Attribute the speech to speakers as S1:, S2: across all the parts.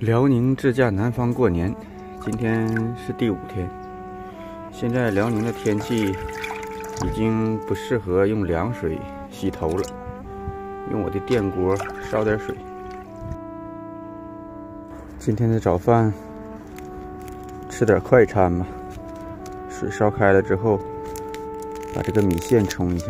S1: 辽宁自驾南方过年，今天是第五天。现在辽宁的天气已经不适合用凉水洗头了，用我的电锅烧点水。今天的早饭吃点快餐吧。水烧开了之后，把这个米线冲一下。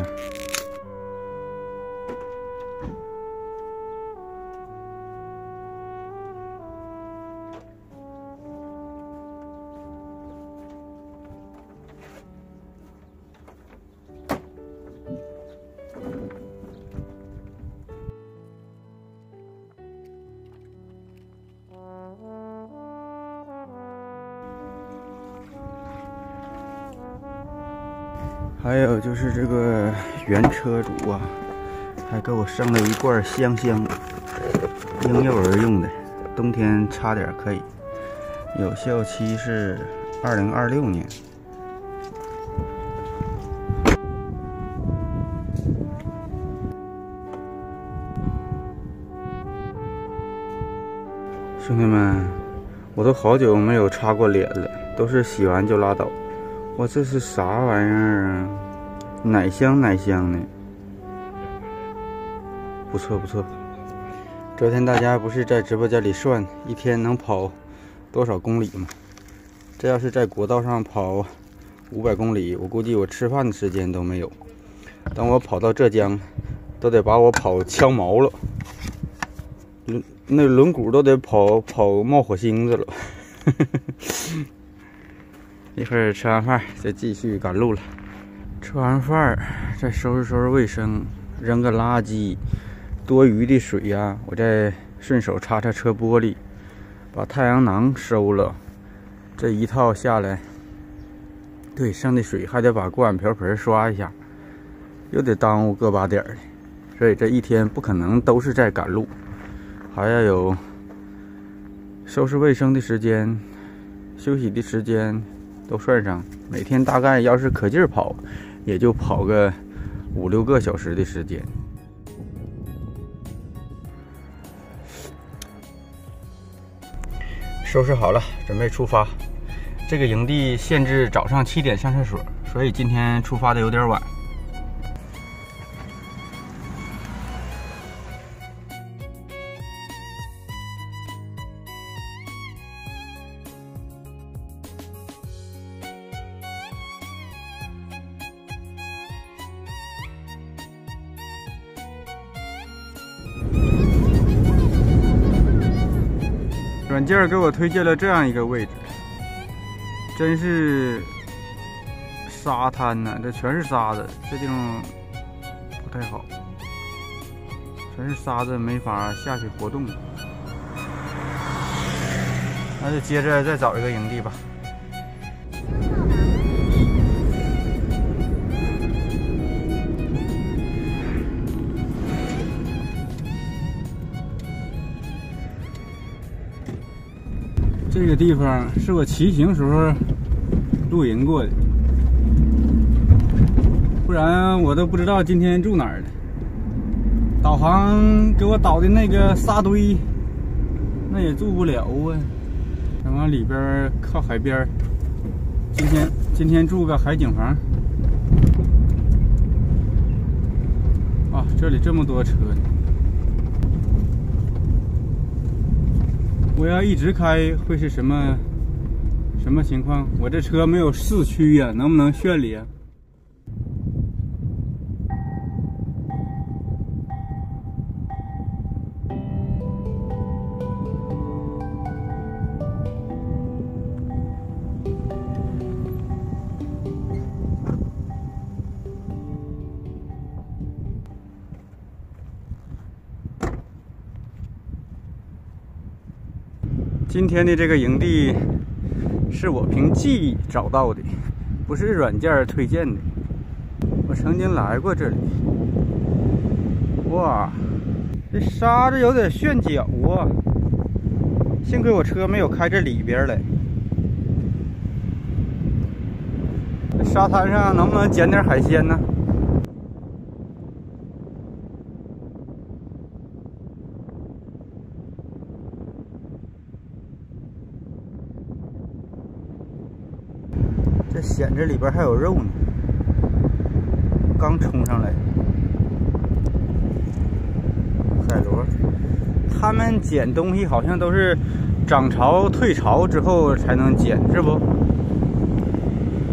S1: 还有就是这个原车主啊，还给我剩了一罐香香，婴幼儿用的，冬天擦点可以。有效期是二零二六年。兄弟们，我都好久没有擦过脸了，都是洗完就拉倒。我这是啥玩意儿啊？奶香奶香的，不错不错。昨天大家不是在直播间里算一天能跑多少公里吗？这要是在国道上跑五百公里，我估计我吃饭的时间都没有。等我跑到浙江，都得把我跑呛毛了，轮那轮毂都得跑跑冒火星子了。一会儿吃完饭就继续赶路了。吃完饭再收拾收拾卫生，扔个垃圾，多余的水呀，我再顺手擦擦车玻璃，把太阳能收了。这一套下来，对，剩的水还得把锅碗瓢盆刷一下，又得耽误个把点儿的。所以这一天不可能都是在赶路，还要有收拾卫生的时间，休息的时间。都算上，每天大概要是可劲儿跑，也就跑个五六个小时的时间。收拾好了，准备出发。这个营地限制早上七点上厕所，所以今天出发的有点晚。软件给我推荐了这样一个位置，真是沙滩呐，这全是沙子，这地方不太好，全是沙子，没法下去活动。那就接着再找一个营地吧。这个地方是我骑行时候露营过的，不然我都不知道今天住哪儿了。导航给我导的那个沙堆，那也住不了啊。再往里边靠海边，今天今天住个海景房。啊，这里这么多车。我要一直开会是什么什么情况？我这车没有四驱呀，能不能炫里啊？今天的这个营地是我凭记忆找到的，不是软件推荐的。我曾经来过这里，哇，这沙子有点炫脚啊！幸亏我车没有开这里边来。沙滩上能不能捡点海鲜呢？这蚬子里边还有肉呢，刚冲上来。海螺，他们捡东西好像都是涨潮退潮之后才能捡，是不？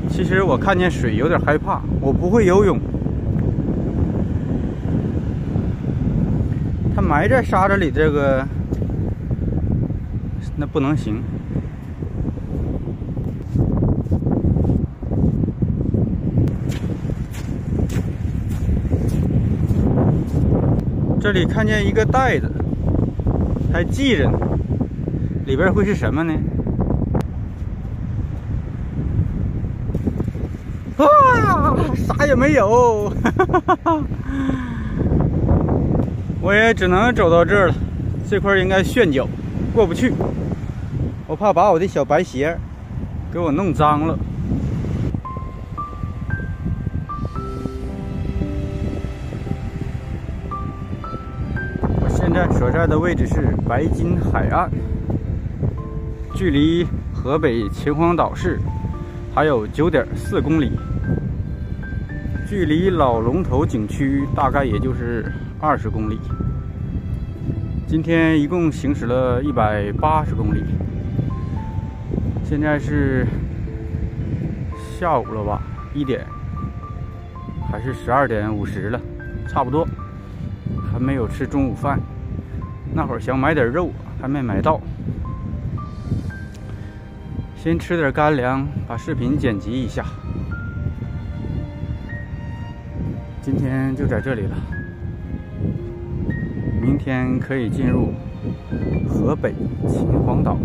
S1: 其实我看见水有点害怕，我不会游泳。它埋在沙子里，这个那不能行。这里看见一个袋子，还系着呢，里边会是什么呢？啊，啥也没有，哈哈哈哈我也只能走到这儿了。这块应该旋脚，过不去。我怕把我的小白鞋给我弄脏了。现在所在的位置是白金海岸，距离河北秦皇岛市还有九点四公里，距离老龙头景区大概也就是二十公里。今天一共行驶了一百八十公里，现在是下午了吧？一点还是十二点五十了？差不多，还没有吃中午饭。那会儿想买点肉，还没买到。先吃点干粮，把视频剪辑一下。今天就在这里了，明天可以进入河北秦皇岛。